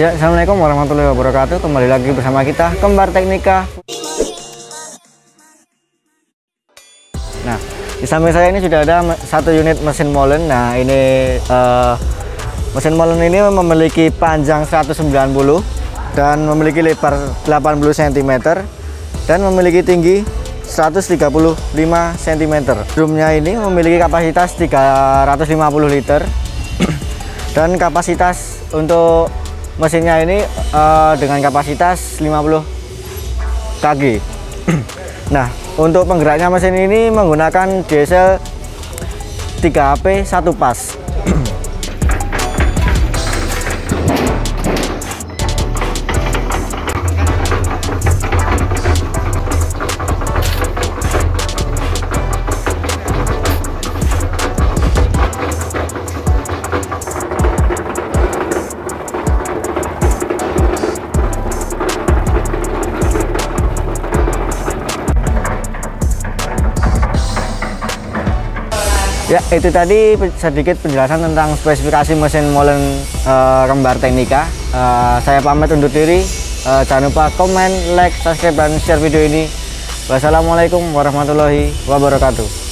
Ya, Assalamualaikum warahmatullahi wabarakatuh. Kembali lagi bersama kita Kembar Teknika. Nah, di samping saya ini sudah ada satu unit mesin molen. Nah, ini uh, mesin molen ini memiliki panjang 190 dan memiliki lebar 80 cm dan memiliki tinggi 135 cm. Drumnya ini memiliki kapasitas 350 liter dan kapasitas untuk mesinnya ini uh, dengan kapasitas 50 kg nah untuk penggeraknya mesin ini menggunakan diesel 3 HP 1 pas Ya, itu tadi sedikit penjelasan tentang spesifikasi mesin molen uh, Kembar Teknika. Uh, saya pamit undur diri. Uh, jangan lupa komen, like, subscribe, dan share video ini. Wassalamualaikum warahmatullahi wabarakatuh.